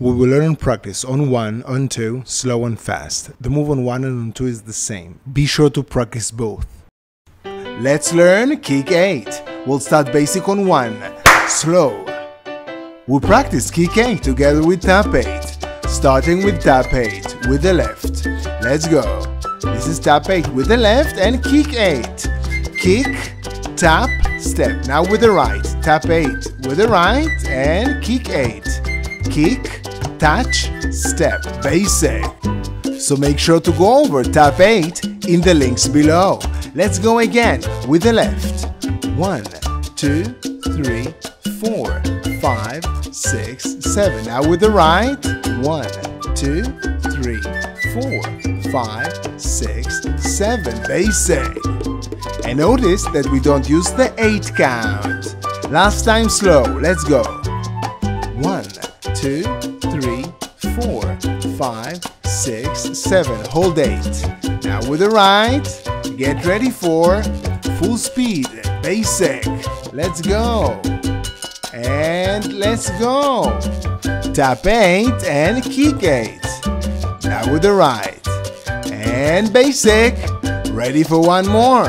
We will learn practice on 1, on 2, slow and fast. The move on 1 and on 2 is the same. Be sure to practice both. Let's learn kick 8. We'll start basic on 1, slow. We practice kick 8 together with tap 8. Starting with tap 8 with the left. Let's go. This is tap 8 with the left and kick 8. Kick, tap, step. Now with the right. Tap 8 with the right and kick 8. Kick, touch, step, basic. So make sure to go over tap 8 in the links below. Let's go again with the left. 1, 2, 3, 4, 5, 6, 7. Now with the right. 1, 2, 3, 4, 5, 6, 7. Basic. And notice that we don't use the 8 count. Last time slow. Let's go. 1, 2, 3, 4, 5, 6, 7. Hold 8. Now with the right. Get ready for full speed. Basic. Let's go. And let's go. Tap 8 and kick 8. Now with the right. And basic. Ready for one more.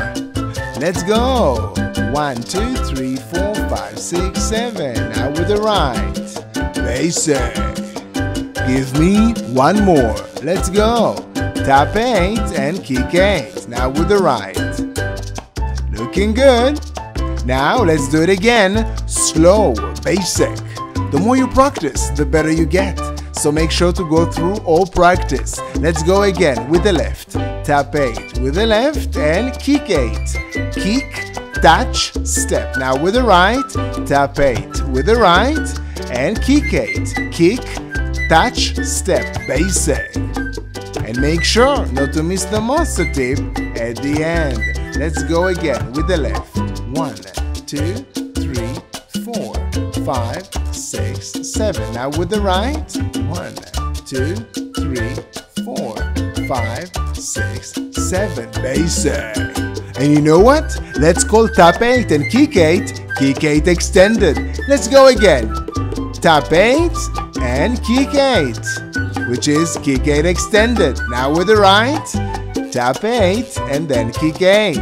Let's go. 1, 2, 3, 4, 5, 6, 7. Now with the right. Basic. Give me one more. Let's go. Tap 8 and kick 8. Now with the right. Looking good. Now let's do it again. Slow, basic. The more you practice, the better you get. So make sure to go through all practice. Let's go again with the left. Tap 8 with the left and kick 8. Kick, touch, step. Now with the right. Tap 8 with the right and kick 8. Kick, touch, step. Basic. And make sure not to miss the monster tip at the end. Let's go again with the left. 1, 2, 3, 4, 5, 6, 7. Now with the right. 1, 2, 3, 4, 5, 6, 7. Basic. And you know what? Let's call tap 8 and kick 8, kick 8 extended. Let's go again. Tap 8 and kick 8, which is kick 8 extended. Now with the right, tap 8 and then kick 8.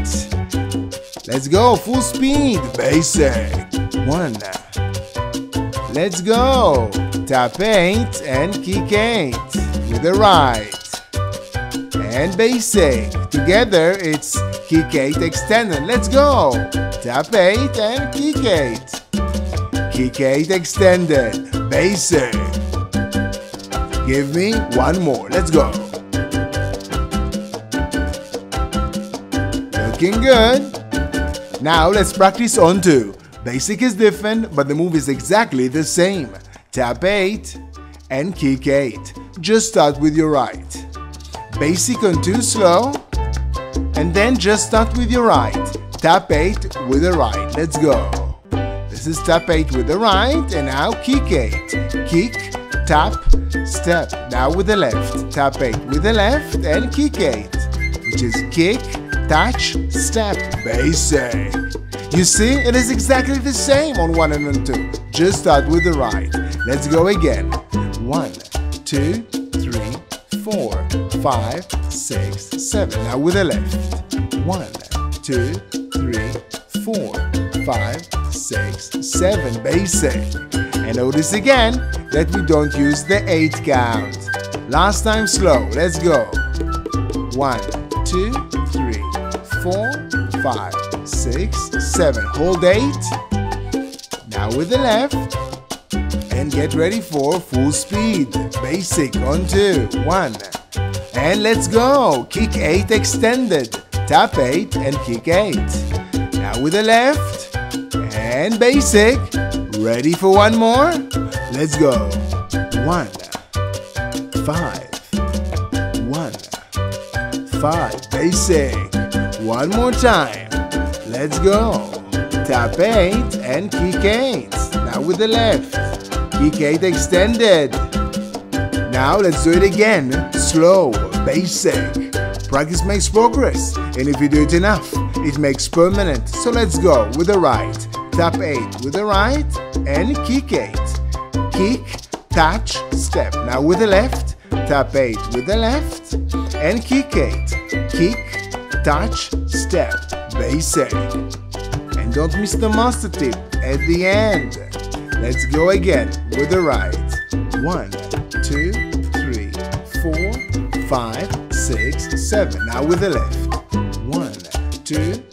Let's go, full speed, basic. 1. Let's go. Tap 8 and kick 8 with the right. And basic. Together it's kick 8 extended. Let's go. Tap 8 and kick 8. Kick 8 extended. Basic. Give me one more. Let's go. Looking good. Now let's practice on 2. Basic is different, but the move is exactly the same. Tap 8 and kick 8. Just start with your right. Basic on 2 slow, and then just start with your right. Tap 8 with the right. Let's go. This is tap 8 with the right, and now kick 8. Kick, tap, step. Now with the left. Tap 8 with the left and kick 8, which is kick, touch, step, basic. You see, it is exactly the same on 1 and on 2. Just start with the right. Let's go again. 1, 2, 3, 4, 5, 6, 7. Now with the left. 1, 2, 3, 4, 5, 6, 7. Basic. And notice again that we don't use the 8 count. Last time slow. Let's go. 1, 2, 3, 4, 5, 6, 7. Hold 8. Now with the left. And get ready for full speed. Basic on 2. 1. And let's go. Kick 8 extended. Tap 8 and kick 8. Now with the left. And basic. Ready for one more? Let's go. 1. 5. 1. 5. Basic. One more time. Let's go. Tap 8 and kick 8. Now with the left. Kick 8 extended. Now let's do it again. Slow, basic. Practice makes progress, and if you do it enough, it makes permanent. So let's go with the right. Tap 8 with the right and kick 8. Kick, touch, step. Now with the left, tap 8 with the left, and kick 8. Kick, touch, step, bass 8. And don't miss the master tip at the end. Let's go again with the right. 1, 2, 3, 4, 5, 6, 7. Now with the left. 1, 2,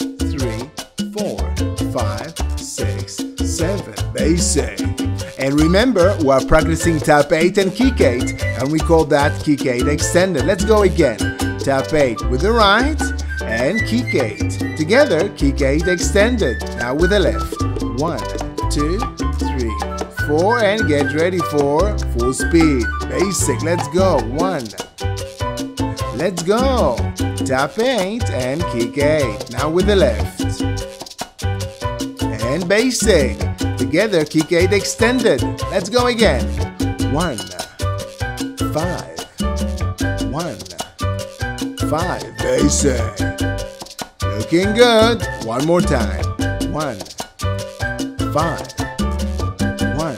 And remember, we're practicing tap 8 and kick 8, and we call that kick 8 extended. Let's go again. Tap 8 with the right, and kick 8. Together, kick 8 extended. Now with the left. 1, 2, 3, 4, and get ready for full speed. Basic, let's go. 1, Let's go. Tap 8 and kick 8. Now with the left. And basic. Together, kick 8 extended. Let's go again. 1, 5, 1, 5. Basic. Looking good. One more time. 1, 5, 1,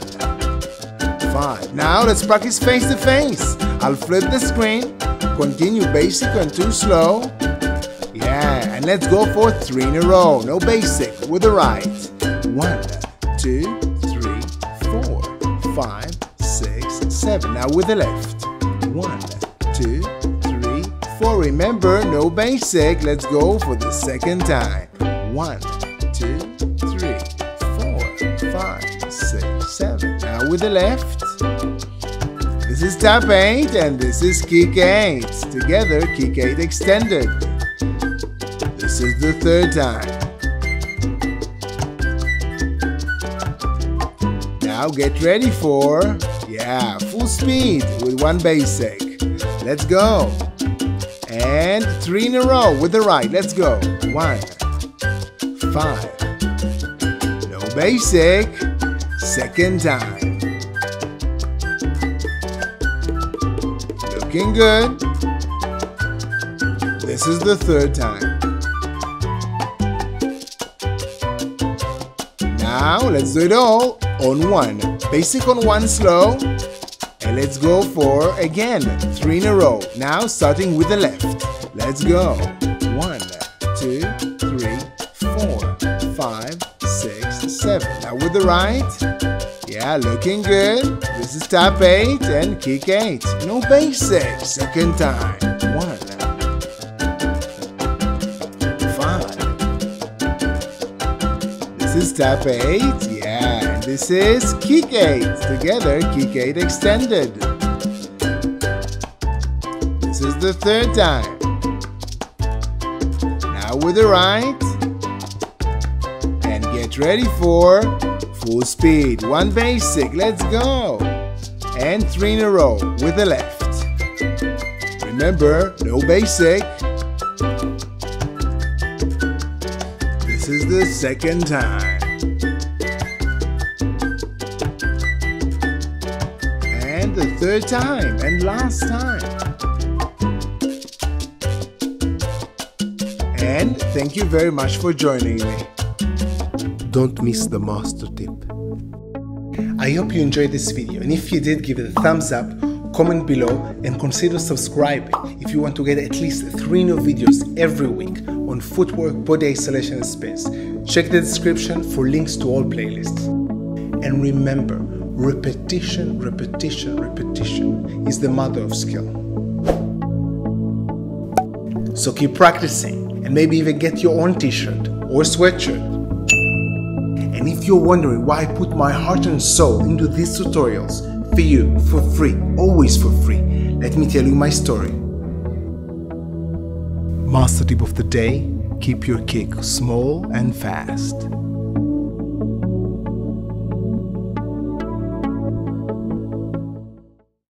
5. Now let's practice face to face. I'll flip the screen Continue basic and too slow. Yeah, and let's go for three in a row. No basic with the right. One, two, three, four, five, six, seven. Now with the left. One, two, three, four. Remember, no basic. Let's go for the second time. One, two, three, four, five, six, seven. Now with the left. This is tap 8 and this is kick 8. Together, kick 8 extended. This is the third time. Now get ready for, yeah, full speed with one basic. Let's go. And three in a row with the right. Let's go. One, five. No basic. Second time. Looking good. This is the third time. Now let's do it all on one. Basic on one slow. And let's go for, again, three in a row. Now starting with the left. Let's go. One, two, three, four, five, six, seven. Now with the right. Yeah, looking good. This is tap 8 and kick 8. No basic. Second time. 1. 5. This is tap 8. This is kick 8. Together, kick 8 extended. This is the third time. Now with the right. And get ready for Full speed, one basic, let's go! And three in a row with the left. Remember, no basic. This is the second time. The third time, and last time. And thank you very much for joining me. Don't miss the master tip. I hope you enjoyed this video and if you did give it a thumbs up, comment below and consider subscribing if you want to get at least 3 new videos every week on footwork, body isolation and spins. Check the description for links to all playlists. And remember, repetition, repetition, repetition is the mother of skill. So keep practicing and maybe even get your own t-shirt or sweatshirt and if you're wondering why I put my heart and soul into these tutorials for you for free, always for free, let me tell you my story. Master tip of the day keep your kick small and fast.